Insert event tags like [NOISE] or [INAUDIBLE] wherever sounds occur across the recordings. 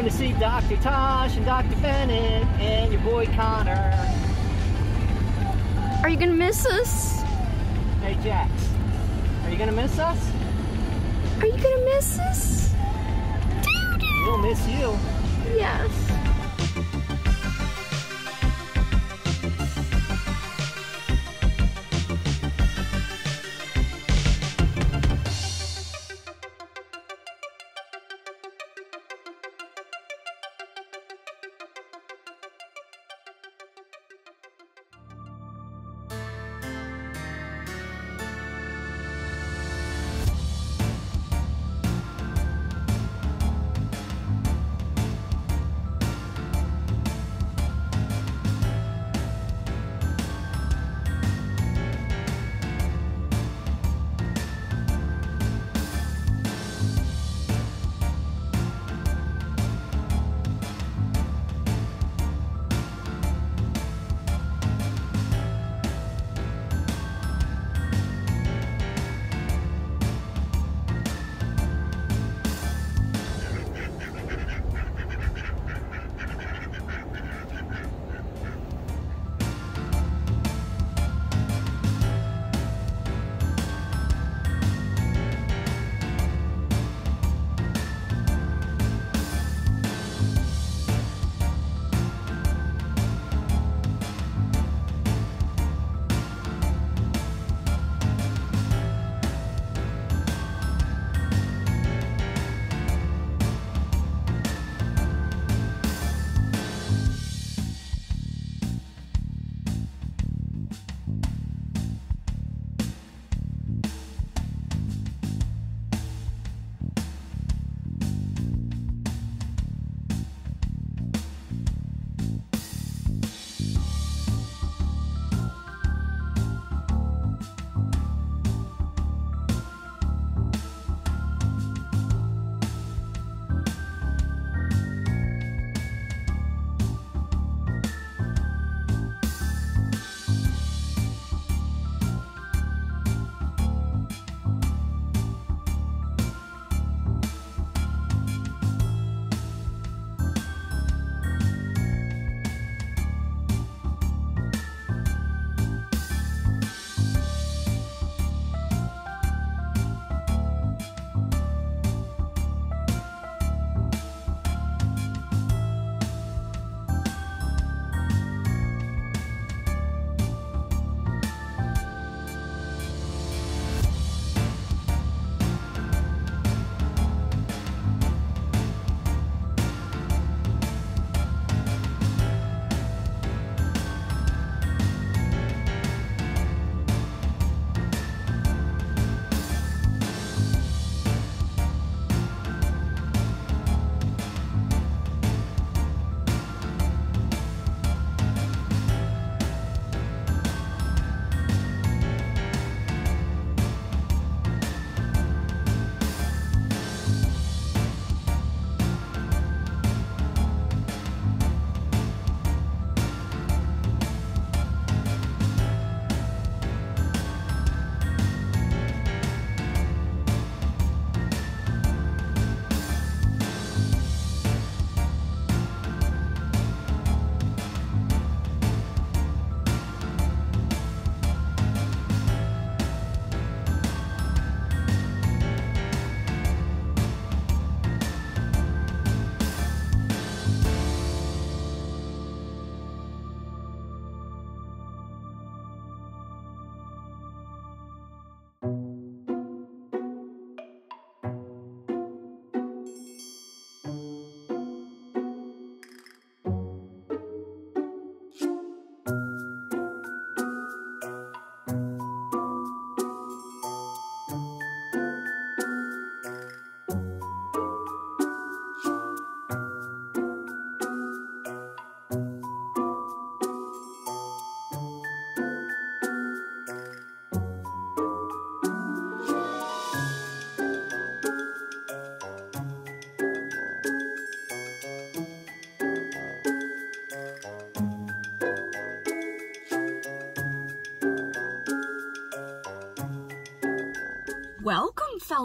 Going to see Dr. Tosh and Dr. Bennett and your boy Connor. Are you gonna miss us? Hey Jax, are you gonna miss us? Are you gonna miss us? We'll miss you. Yes.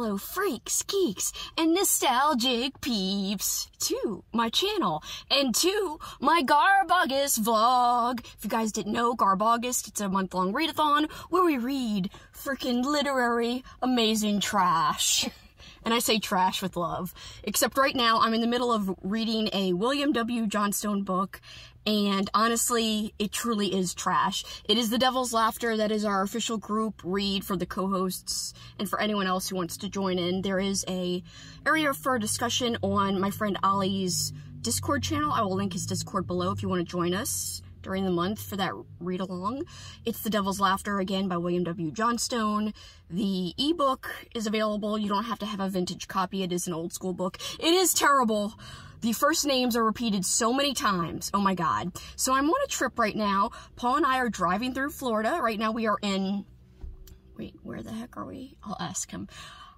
Fellow freaks, geeks, and nostalgic peeps to my channel and to my GarbAugust vlog. If you guys didn't know, GarbAugust, it's a month-long readathon where we read freaking literary amazing trash. [LAUGHS] And I say trash with love. Except right now, I'm in the middle of reading a William W. Johnstone book, and honestly, it truly is trash. It is The Devil's Laughter that is our official group read for the co-hosts and for anyone else who wants to join in. There is a area for discussion on my friend Olly's Discord channel. I will link his Discord below if you want to join us during the month for that read along. It's The Devil's Laughter again by William W. Johnstone. The ebook is available. You don't have to have a vintage copy. It is an old school book. It is terrible. The first names are repeated so many times. Oh my god. So I'm on a trip right now. Paul and I are driving through Florida. Right now we are in Wait, where the heck are we? I'll ask him.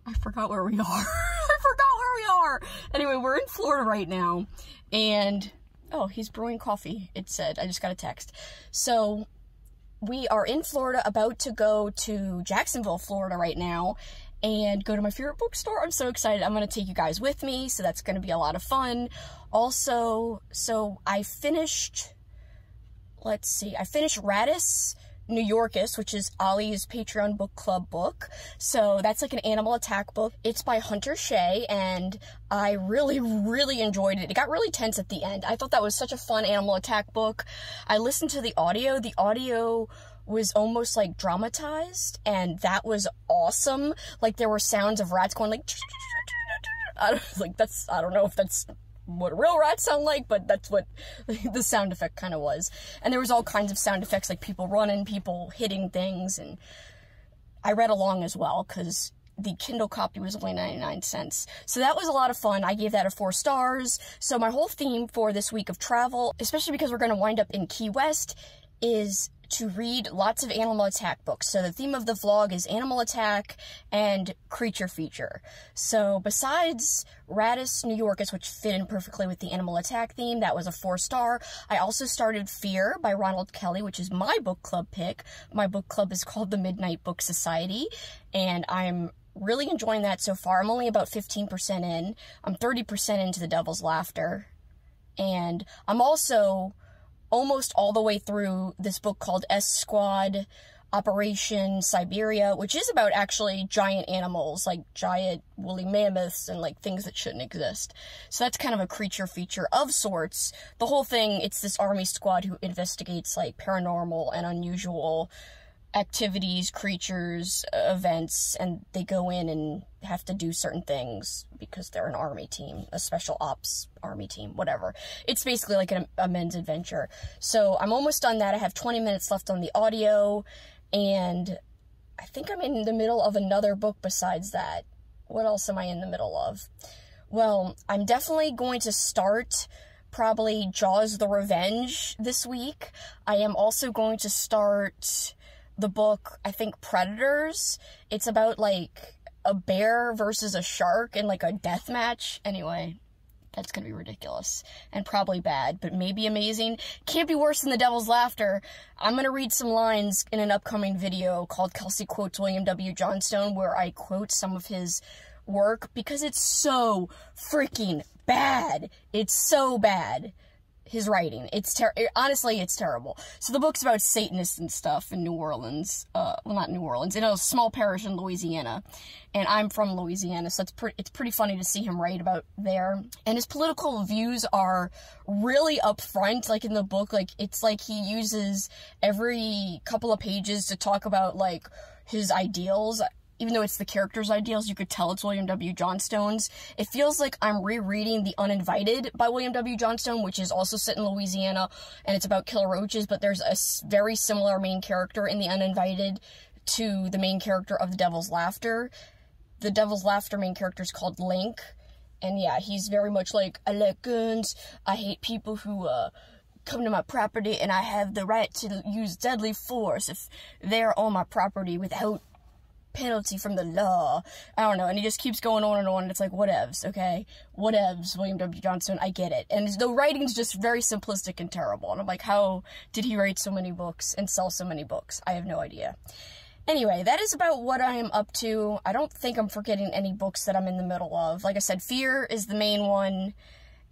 I forgot where we [LAUGHS] are. I forgot where we are. Anyway, we're in Florida right now and Oh, he's brewing coffee, it said. I just got a text. So, we are in Florida, about to go to Jacksonville, Florida right now, and go to my favorite bookstore. I'm so excited. I'm going to take you guys with me, so that's going to be a lot of fun. Also, so I finished, let's see, I finished Rattus New Yorkus, which is Olly's Patreon book club book. So that's like an animal attack book. It's by Hunter Shea, and I really, really enjoyed it. It got really tense at the end. I thought that was such a fun animal attack book. I listened to the audio. The audio was almost like dramatized, and that was awesome. Like there were sounds of rats going like. [LAUGHS] I don't, like that's I don't know if that's what real rats sound like, but that's what [LAUGHS] the sound effect kind of was. And there was all kinds of sound effects, like people running, people hitting things, and I read along as well, because the Kindle copy was only 99 cents. So that was a lot of fun. I gave that a four stars. So my whole theme for this week of travel, especially because we're going to wind up in Key West, is to read lots of animal attack books. So the theme of the vlog is animal attack and creature feature. So besides Rattus New Yorkus, which fit in perfectly with the animal attack theme, that was a four star. I also started Fear by Ronald Kelly, which is my book club pick. My book club is called the Midnight Book Society, and I'm really enjoying that so far. I'm only about 15% in. I'm 30% into The Devil's Laughter. And I'm also almost all the way through this book called S Squad Operation Siberia, which is about actually giant animals, like giant woolly mammoths and like things that shouldn't exist. So that's kind of a creature feature of sorts. The whole thing, it's this army squad who investigates like paranormal and unusual activities, creatures, events, and they go in and have to do certain things because they're an army team, a special ops army team, whatever. It's basically like a, a men's adventure. So I'm almost done that. I have 20 minutes left on the audio, and I think I'm in the middle of another book besides that. What else am I in the middle of? Well, I'm definitely going to start probably Jaws the Revenge this week. I am also going to start the book, I think Predators. It's about like a bear versus a shark in like a death match. Anyway, that's gonna be ridiculous and probably bad, but maybe amazing. Can't be worse than the devil's laughter. I'm gonna read some lines in an upcoming video called Kelsey Quotes William W. Johnstone, where I quote some of his work because it's so freaking bad. It's so bad his writing. It's ter- honestly, it's terrible. So the book's about Satanists and stuff in New Orleans. Uh, well, not New Orleans, in a small parish in Louisiana, and I'm from Louisiana, so it's pretty it's pretty funny to see him write about there. And his political views are really upfront, like in the book. Like it's like he uses every couple of pages to talk about like his ideals even though it's the character's ideals, you could tell it's William W. Johnstone's. It feels like I'm rereading The Uninvited by William W. Johnstone, which is also set in Louisiana, and it's about killer roaches, but there's a very similar main character in The Uninvited to the main character of The Devil's Laughter. The Devil's Laughter main character is called Link, and yeah, he's very much like, I like guns, I hate people who, uh, come to my property and I have the right to use deadly force if they're on my property without penalty from the law. I don't know. And he just keeps going on and on. And it's like, whatevs, okay? Whatevs, William W. Johnstone. I get it. And the writing's just very simplistic and terrible. And I'm like, how did he write so many books and sell so many books? I have no idea. Anyway, that is about what I am up to. I don't think I'm forgetting any books that I'm in the middle of. Like I said, Fear is the main one.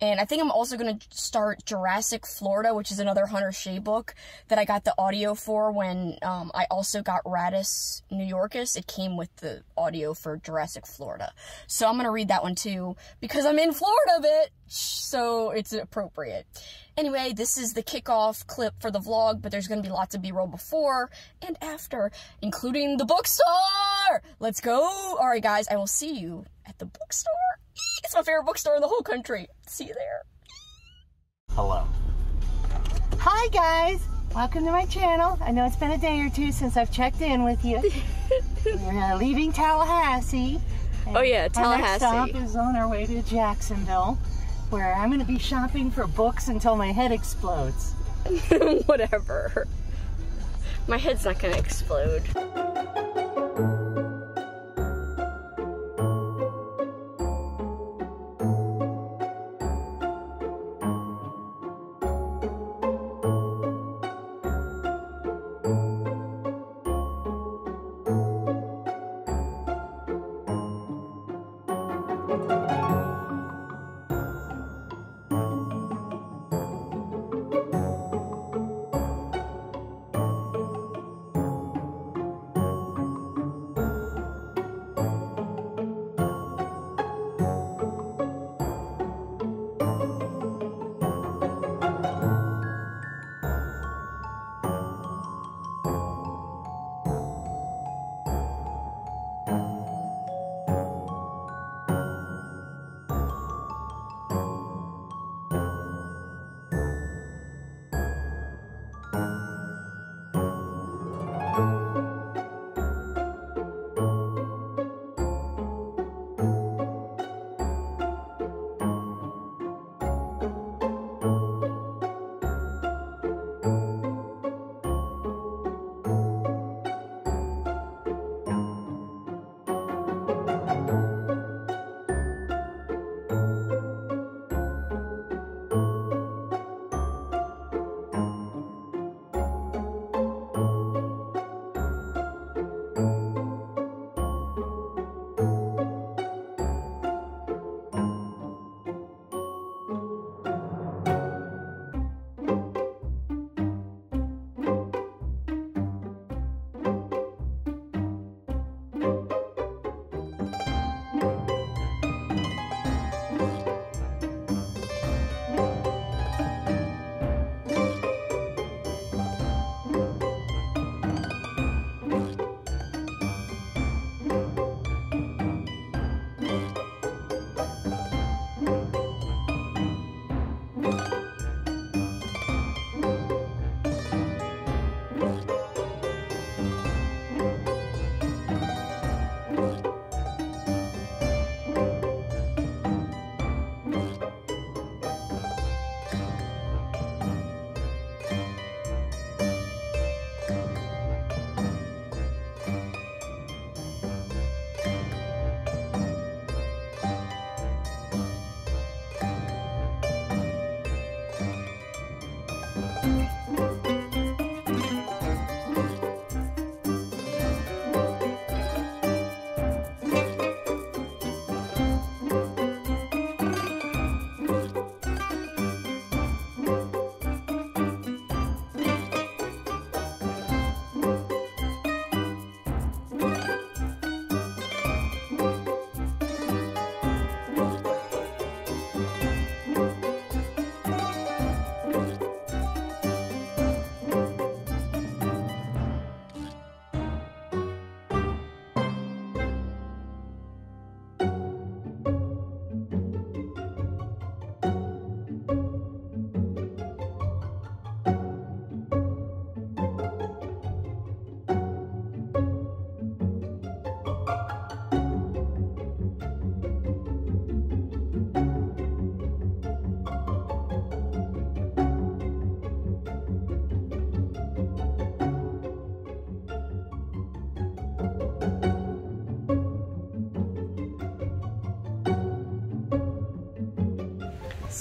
And I think I'm also going to start Jurassic Florida, which is another Hunter Shea book that I got the audio for when um, I also got Rattus New Yorkus. It came with the audio for Jurassic Florida. So I'm going to read that one too because I'm in Florida, bitch. So it's appropriate. Anyway, this is the kickoff clip for the vlog, but there's going to be lots of B-roll before and after, including the bookstore. Let's go. All right, guys, I will see you at the bookstore. It's my favorite bookstore in the whole country. See you there. Hello. Hi guys, welcome to my channel. I know it's been a day or two since I've checked in with you. [LAUGHS] We're uh, leaving Tallahassee. Oh, yeah, Tallahassee. Our next stop is on our way to Jacksonville, where I'm going to be shopping for books until my head explodes. [LAUGHS] Whatever. My head's not gonna explode.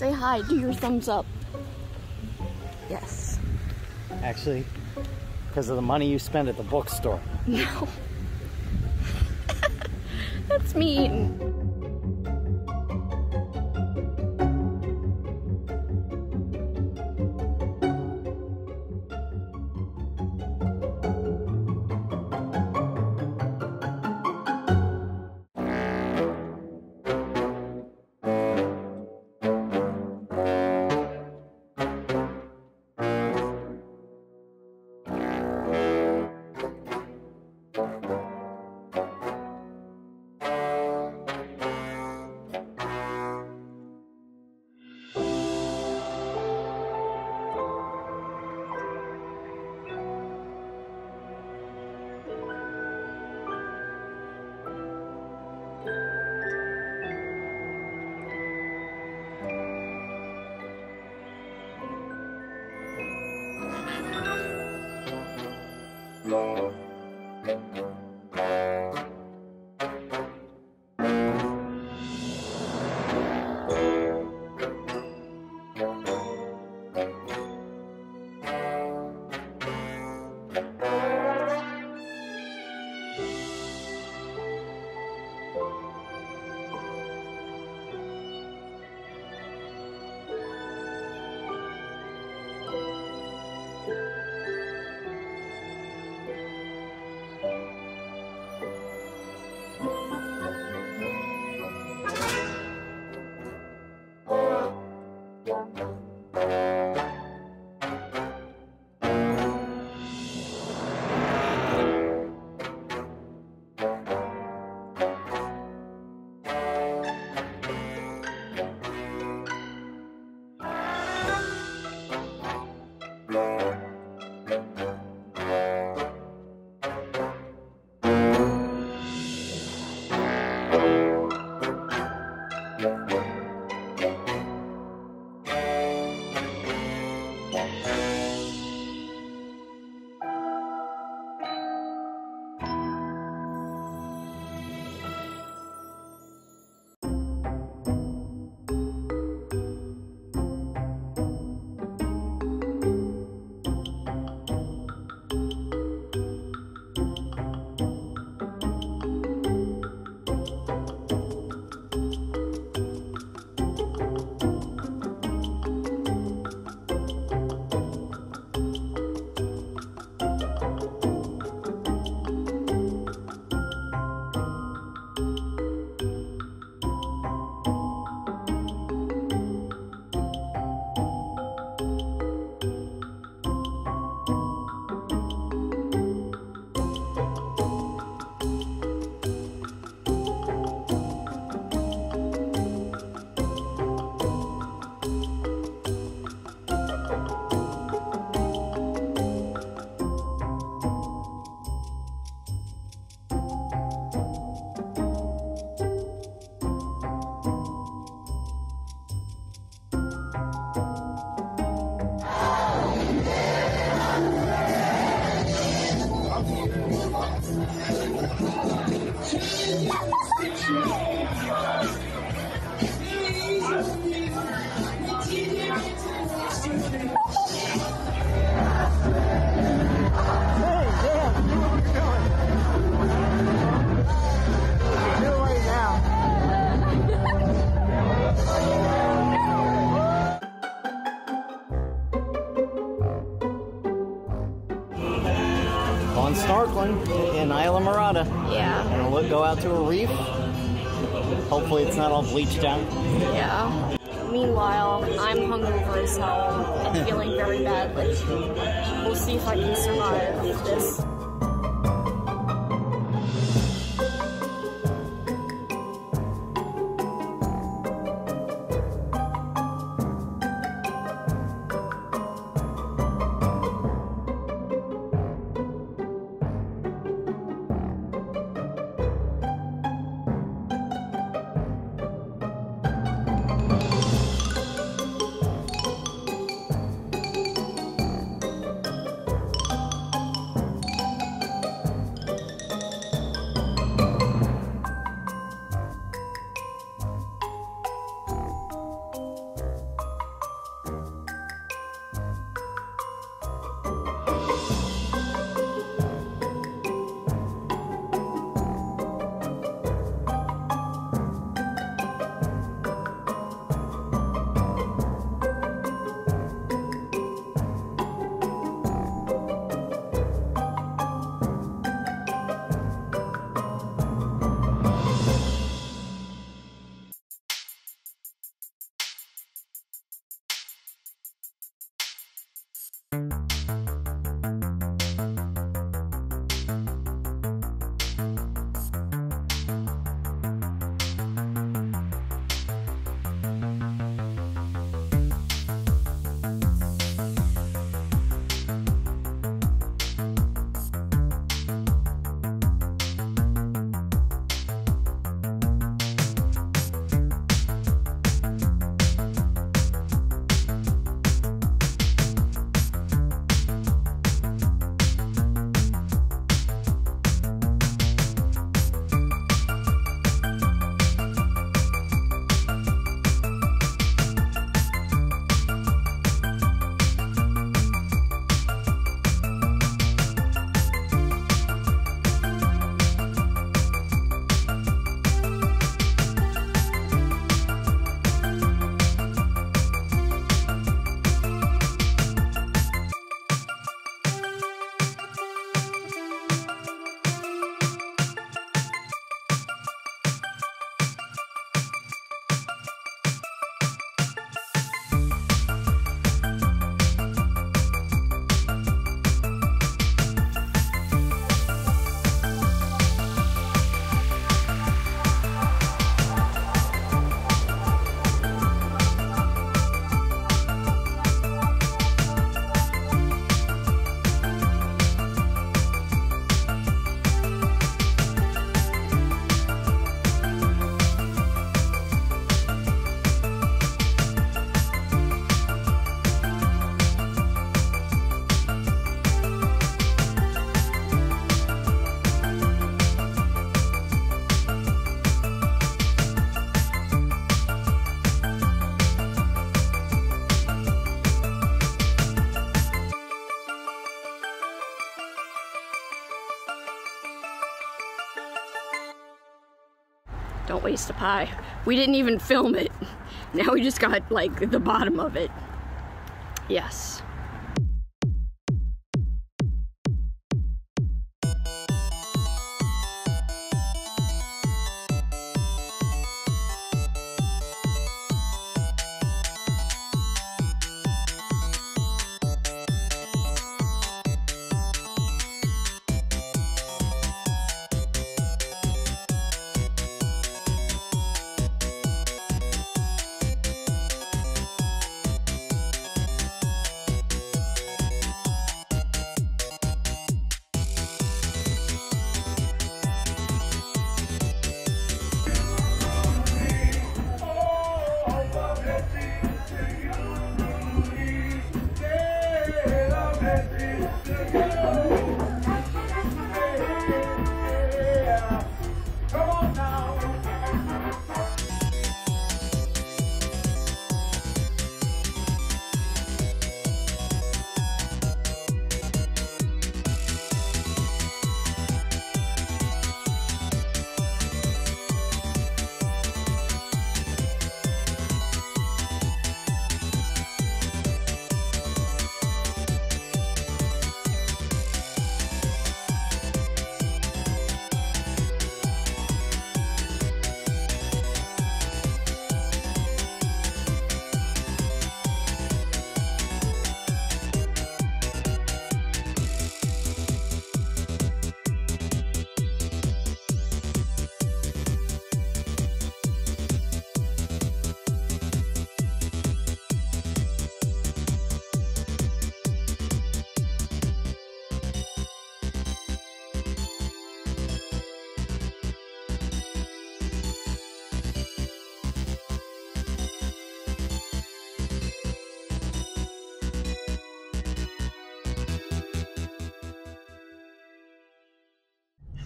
Say hi, do your thumbs up. Yes. Actually, because of the money you spend at the bookstore. [LAUGHS] No. [LAUGHS] That's mean. On snorkeling in Islamorada. Yeah. Gonna look, go out to a reef. Hopefully it's not all bleached out. Yeah. Meanwhile, I'm hungover as hell and feeling very badly. We'll see if I can survive this. Waste a pie. We didn't even film it. [LAUGHS] Now we just got like the bottom of it. Yes.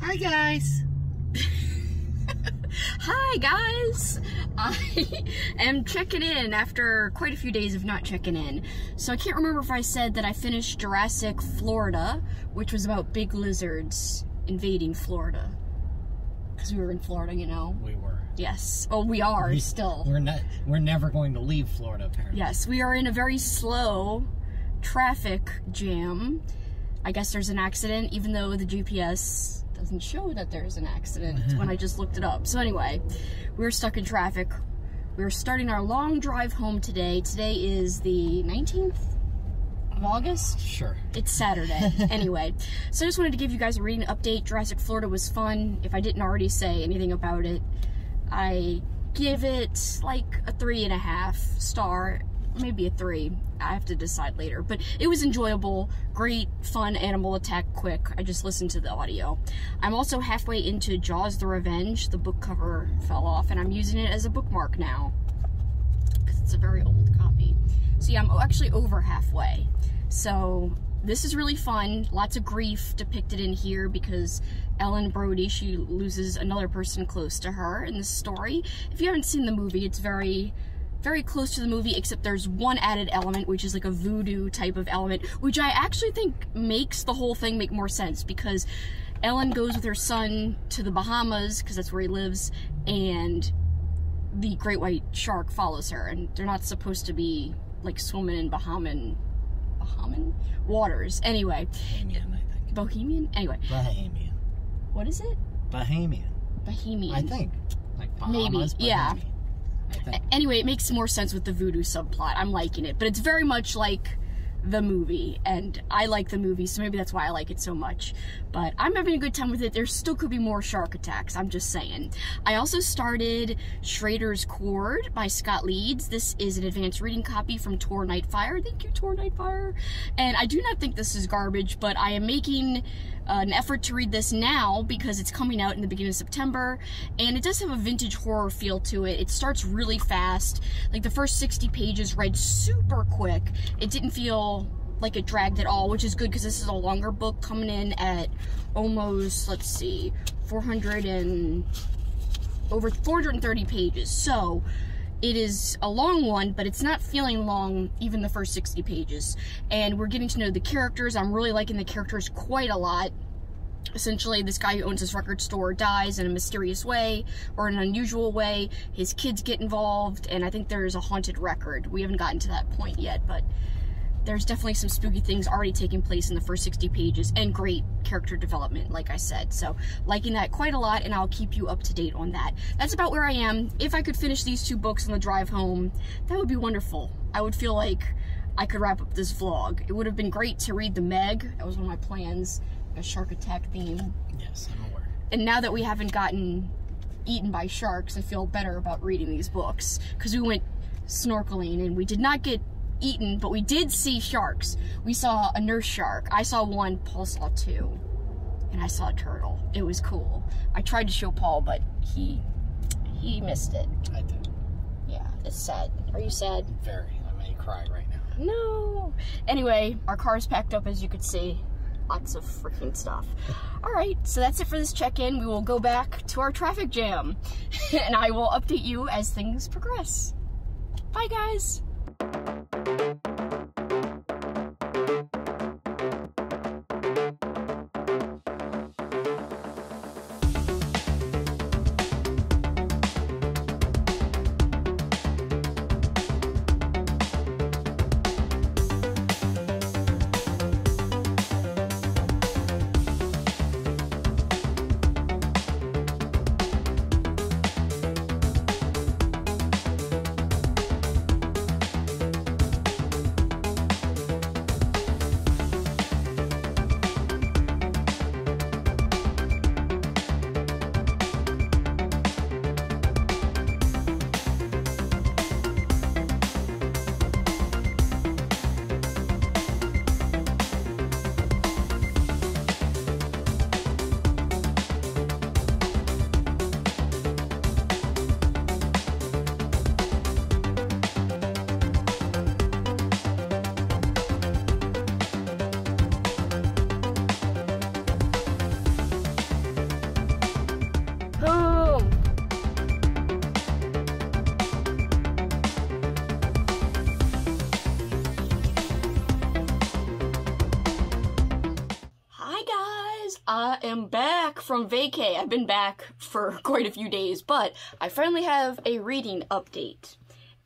Hi guys. [LAUGHS] Hi guys! I [LAUGHS] am checking in after quite a few days of not checking in. So I can't remember if I said that I finished Jurassic Florida, which was about big lizards invading Florida. Because we were in Florida, you know. We were. Yes. Oh, we are We- still. We're not. We're never going to leave Florida. Apparently. Yes, we are in a very slow traffic jam. I guess there's an accident, even though the GPS doesn't show that there's an accident mm-hmm. when I just looked it up. So anyway, we're stuck in traffic. We're starting our long drive home today. Today is the 19th. of August. Sure. It's Saturday. [LAUGHS] anyway, so I just wanted to give you guys a reading update. Jurassic Florida was fun. If I didn't already say anything about it, I give it like a three and a half star, maybe a three. I have to decide later. But it was enjoyable, great, fun animal attack quick. I just listened to the audio. I'm also halfway into Jaws the Revenge. The book cover fell off, and I'm using it as a bookmark now because it's a very old copy. So yeah, I'm actually over halfway. So this is really fun. Lots of grief depicted in here because Ellen Brody, she loses another person close to her in this story. If you haven't seen the movie, it's very very close to the movie except there's one added element which is like a voodoo type of element which I actually think makes the whole thing make more sense because Ellen goes with her son to the Bahamas because that's where he lives and the great white shark follows her and they're not supposed to be like swimming in Bahaman Bahaman waters anyway Bohemian, I think. Bohemian anyway Bohemian. what is it Bohemian. Bohemian I think. Like Bahamas, Maybe, Bahamas, yeah. Anyway, it makes more sense with the voodoo subplot. I'm liking it, but it's very much like the movie, and I like the movie, so maybe that's why I like it so much. But I'm having a good time with it. There still could be more shark attacks, I'm just saying. I also started Schrader's Chord by Scott Leeds. This is an advanced reading copy from Tor Nightfire. Thank you, Tor Nightfire. And I do not think this is garbage, but I am making an effort to read this now because it's coming out in the beginning of September and it does have a vintage horror feel to it. It starts really fast. Like the first 60 pages read super quick. It didn't feel like it dragged at all, which is good because this is a longer book coming in at almost, let's see, 400 and over 430 pages. So it is a long one, but it's not feeling long, even the first 60 pages. And we're getting to know the characters. I'm really liking the characters quite a lot. Essentially, this guy who owns this record store dies in a mysterious way or an unusual way. His kids get involved, and I think there's a haunted record. We haven't gotten to that point yet, but there's definitely some spooky things already taking place in the first 60 pages and great character development, like I said. So, liking that quite a lot, and I'll keep you up to date on that. That's about where I am. If I could finish these two books on the drive home, that would be wonderful. I would feel like I could wrap up this vlog. It would have been great to read The Meg. That was one of my plans, a shark attack theme. Yes, I'm aware. And now that we haven't gotten eaten by sharks, I feel better about reading these books. Because we went snorkeling and we did not get eaten, but we did see sharks. We saw a nurse shark. I saw one, Paul saw two. And I saw a turtle. It was cool. I tried to show Paul, but he he missed it. I did. Yeah, it's sad. Are you sad? Very. I may cry right now. No. Anyway, our car's packed up as you could see. Lots of freaking stuff. [LAUGHS] All right, so that's it for this check-in. We will go back to our traffic jam, [LAUGHS] and I will update you as things progress. Bye, guys. From vacay. I've been back for [LAUGHS] quite a few days, but I finally have a reading update.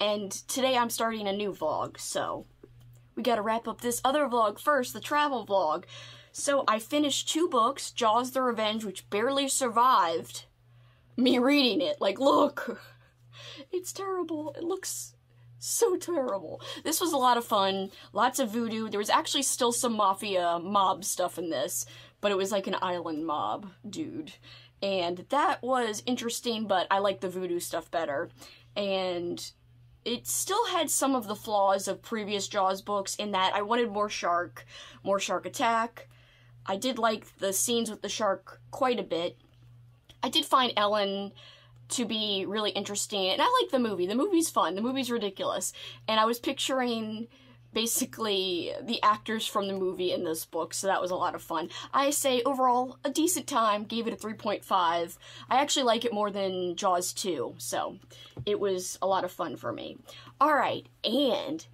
And today I'm starting a new vlog, so we gotta wrap up this other vlog first, the travel vlog. So I finished two books, Jaws the Revenge, which barely survived me [LAUGHS] reading it. Like, look, [LAUGHS] it's terrible. It looks So terrible. This was a lot of fun. Lots of voodoo. There was actually still some mafia mob stuff in this, but it was like an island mob dude. And that was interesting, but I like the voodoo stuff better. And it still had some of the flaws of previous Jaws books in that I wanted more shark, more shark attack. I did like the scenes with the shark quite a bit. I did find Ellen to be really interesting, and I like the movie. The movie's fun. The movie's ridiculous. And I was picturing basically the actors from the movie in this book, so that was a lot of fun. I say overall a decent time, gave it a 3.5. I actually like it more than Jaws 2, so it was a lot of fun for me. All right, and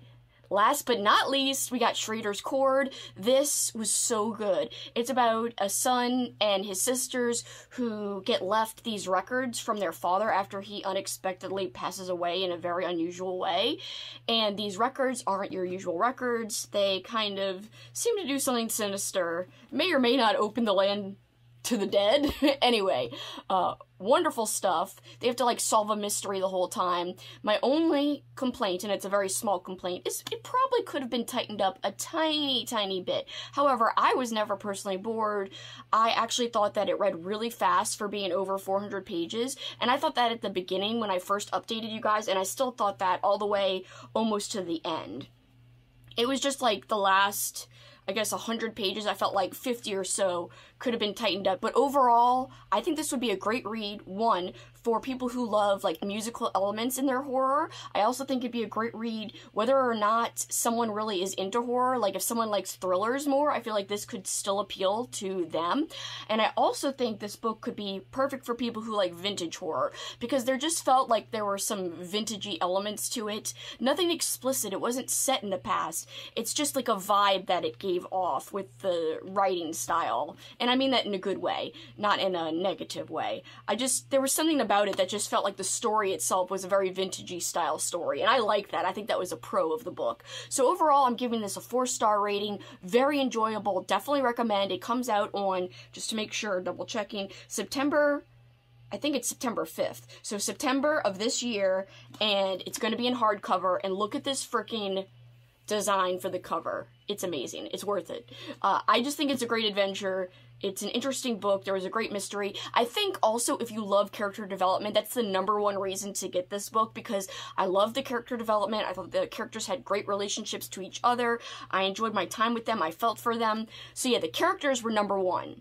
Last but not least, we got Schrader's Chord. This was so good. It's about a son and his sisters who get left these records from their father after he unexpectedly passes away in a very unusual way. And these records aren't your usual records. They kind of seem to do something sinister. May or may not open the land to the dead. [LAUGHS] anyway, uh, wonderful stuff. They have to like solve a mystery the whole time. My only complaint, and it's a very small complaint, is it probably could have been tightened up a tiny, tiny bit. However, I was never personally bored. I actually thought that it read really fast for being over 400 pages, and I thought that at the beginning when I first updated you guys, and I still thought that all the way almost to the end. It was just like the last I guess 100 pages. I felt like 50 or so could have been tightened up. But overall, I think this would be a great read. One, for people who love like musical elements in their horror. I also think it'd be a great read whether or not someone really is into horror. Like if someone likes thrillers more, I feel like this could still appeal to them. And I also think this book could be perfect for people who like vintage horror because there just felt like there were some vintagey elements to it. Nothing explicit. It wasn't set in the past. It's just like a vibe that it gave off with the writing style. And I mean that in a good way, not in a negative way. I just there was something about it that just felt like the story itself was a very vintagey style story, and I like that. I think that was a pro of the book. So overall, I'm giving this a four star rating. Very enjoyable. Definitely recommend. It comes out on just to make sure, double checking September. I think it's September 5th. So September of this year, and it's going to be in hardcover. And look at this freaking design for the cover. It's amazing. It's worth it. Uh, I just think it's a great adventure. It's an interesting book. There was a great mystery. I think also if you love character development, that's the number one reason to get this book because I love the character development. I thought the characters had great relationships to each other. I enjoyed my time with them. I felt for them. So yeah, the characters were number one.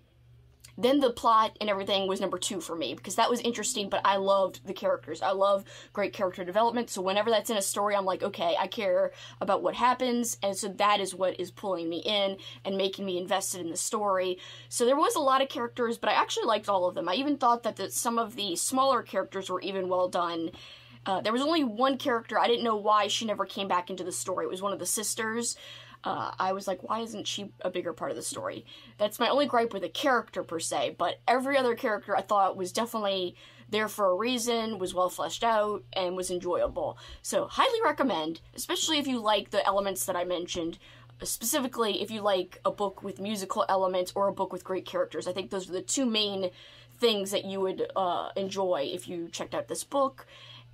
Then the plot and everything was number two for me because that was interesting, but I loved the characters. I love great character development. So whenever that's in a story, I'm like, okay, I care about what happens. And so that is what is pulling me in and making me invested in the story. So there was a lot of characters, but I actually liked all of them. I even thought that the, some of the smaller characters were even well done. Uh, there was only one character. I didn't know why she never came back into the story. It was one of the sisters uh, I was like, why isn't she a bigger part of the story? That's my only gripe with the character per se, but every other character I thought was definitely there for a reason, was well fleshed out, and was enjoyable. So, highly recommend, especially if you like the elements that I mentioned. Specifically, if you like a book with musical elements or a book with great characters. I think those are the two main things that you would uh, enjoy if you checked out this book.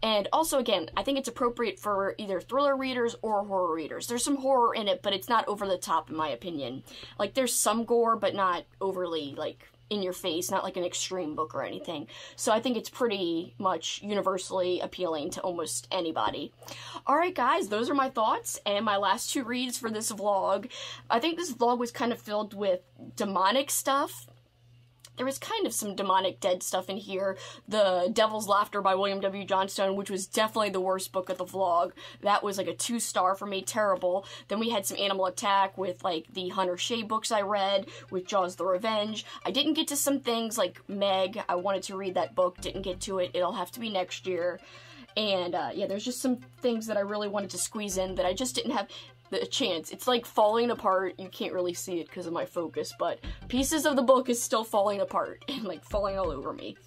And also, again, I think it's appropriate for either thriller readers or horror readers. There's some horror in it, but it's not over the top, in my opinion. Like, there's some gore, but not overly, like, in your face, not like an extreme book or anything. So I think it's pretty much universally appealing to almost anybody. Alright, guys, those are my thoughts and my last two reads for this vlog. I think this vlog was kind of filled with demonic stuff there was kind of some demonic dead stuff in here. The Devil's Laughter by William W. Johnstone, which was definitely the worst book of the vlog. That was like a two star for me, terrible. Then we had some Animal Attack with like the Hunter Shea books I read, with Jaws the Revenge. I didn't get to some things like Meg. I wanted to read that book, didn't get to it. It'll have to be next year. And uh, yeah, there's just some things that I really wanted to squeeze in that I just didn't have. The chance. It's like falling apart. You can't really see it because of my focus, but pieces of the book is still falling apart [LAUGHS] and like falling all over me.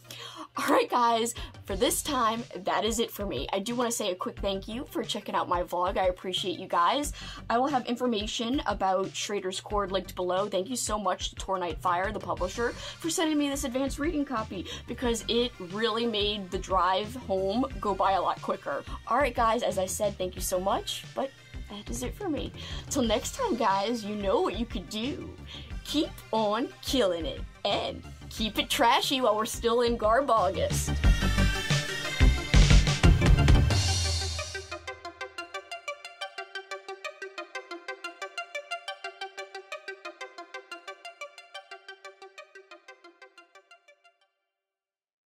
Alright guys, for this time, that is it for me. I do want to say a quick thank you for checking out my vlog. I appreciate you guys. I will have information about Schrader's Chord linked below. Thank you so much to Tor Nightfire, the publisher, for sending me this advanced reading copy because it really made the drive home go by a lot quicker. Alright guys, as I said, thank you so much, but that is it for me. Till next time guys, you know what you could do. Keep on killing it and keep it trashy while we're still in GarbAugust.